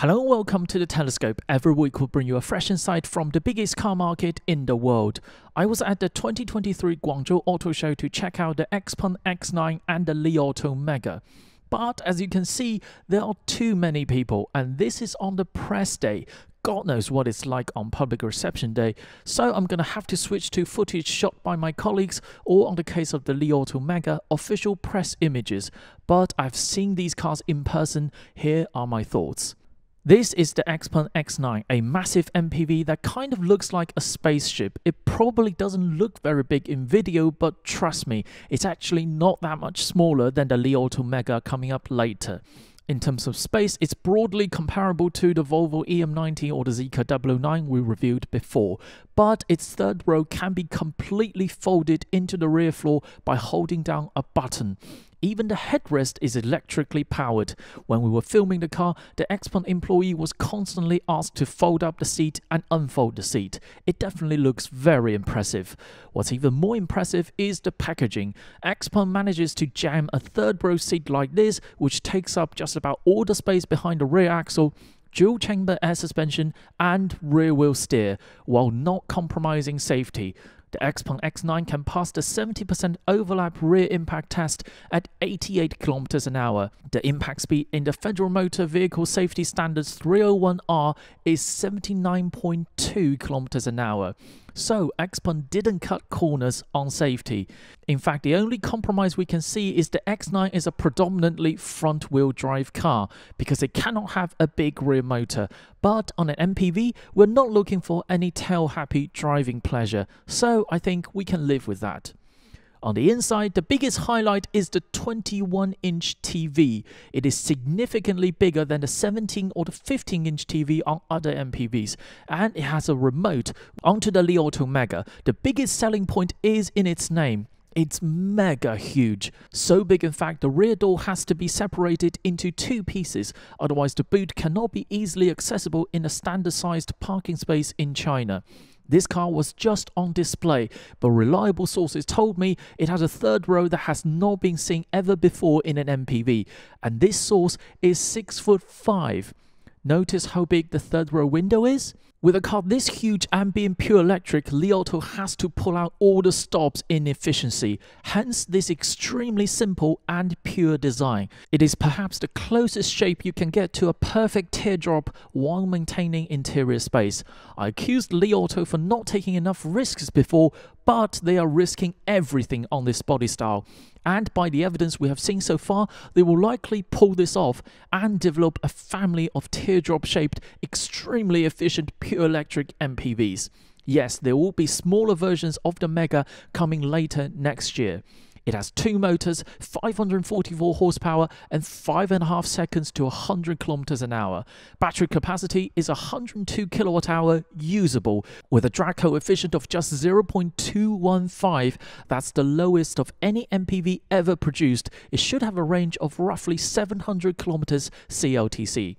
Hello and welcome to the Telescope. Every week we'll bring you a fresh insight from the biggest car market in the world. I was at the 2023 Guangzhou Auto Show to check out the Xpeng X9 and the Li Auto Mega. But as you can see, there are too many people, and this is on the press day. God knows what it's like on public reception day, so I'm gonna have to switch to footage shot by my colleagues, or on the case of the Li Auto Mega, official press images. But I've seen these cars in person, here are my thoughts. This is the Xpeng X9, a massive MPV that kind of looks like a spaceship. It probably doesn't look very big in video, but trust me, it's actually not that much smaller than the Li Auto Mega coming up later. In terms of space, it's broadly comparable to the Volvo EM90 or the Zeekr 009 we reviewed before, but its third row can be completely folded into the rear floor by holding down a button. Even the headrest is electrically powered. When we were filming the car, the Xpeng employee was constantly asked to fold up the seat and unfold the seat. It definitely looks very impressive. What's even more impressive is the packaging. Xpeng manages to jam a third row seat like this, which takes up just about all the space behind the rear axle, dual chamber air suspension, and rear wheel steer, while not compromising safety. The Xpeng X9 can pass the 70% overlap rear impact test at 88 km an hour. The impact speed in the Federal Motor Vehicle Safety Standards 301R is 79.2 km an hour. So Xpeng didn't cut corners on safety. In fact, the only compromise we can see is the X9 is a predominantly front-wheel drive car because it cannot have a big rear motor. But on an MPV, we're not looking for any tail-happy driving pleasure, so I think we can live with that. On the inside, the biggest highlight is the 21 inch TV. It is significantly bigger than the 17 or the 15 inch TV on other MPVs, and it has a remote onto the Li Auto Mega. The biggest selling point is in its name. It's mega huge. So big, in fact, the rear door has to be separated into two pieces, otherwise, the boot cannot be easily accessible in a standard sized parking space in China. This car was just on display, but reliable sources told me it has a third row that has not been seen ever before in an MPV, and this source is 6 foot 5. Notice how big the third row window is? With a car this huge and being pure electric, Li Auto has to pull out all the stops in efficiency, hence this extremely simple and pure design. It is perhaps the closest shape you can get to a perfect teardrop while maintaining interior space. I accused Li Auto for not taking enough risks before, but they are risking everything on this body style. And by the evidence we have seen so far, they will likely pull this off and develop a family of teardrop shaped, extremely efficient pure electric MPVs. Yes, there will be smaller versions of the Mega coming later next year. It has two motors, 544 horsepower, and 5.5 seconds to 100 kilometers an hour. Battery capacity is 102 kilowatt hour usable, with a drag coefficient of just 0.215. That's the lowest of any MPV ever produced. It should have a range of roughly 700 kilometers CLTC.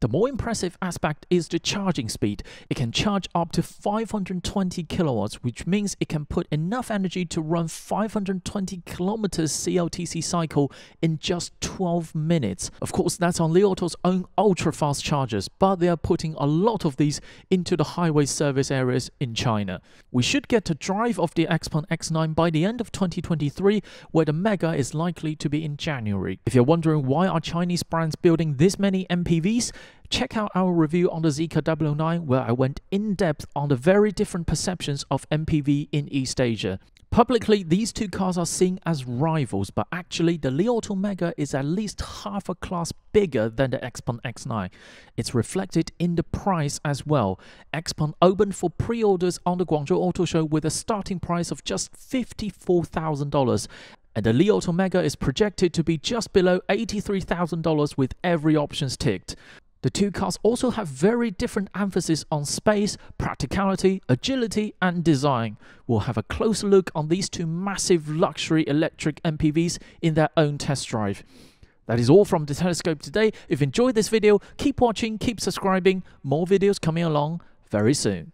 The more impressive aspect is the charging speed. It can charge up to 520 kilowatts, which means it can put enough energy to run 520 kilometers CLTC cycle in just 12 minutes. Of course, that's on Li Auto's own ultra-fast chargers, but they are putting a lot of these into the highway service areas in China. We should get a drive of the Xpeng X9 by the end of 2023, where the Mega is likely to be in January. If you're wondering why are Chinese brands building this many MPVs, Check out our review on the Zeekr 009 where I went in depth on the very different perceptions of MPV in East Asia. Publicly, these two cars are seen as rivals, but actually the Li Auto Mega is at least half a class bigger than the Xpeng X9. It's reflected in the price as well. Xpeng opened for pre-orders on the Guangzhou Auto Show with a starting price of just $54,000 and the Li Auto Mega is projected to be just below $83,000 with every options ticked. The two cars also have very different emphasis on space, practicality, agility, and design. We'll have a closer look on these two massive luxury electric MPVs in their own test drive. That is all from the Telescope today. If you enjoyed this video, keep watching, keep subscribing. More videos coming along very soon.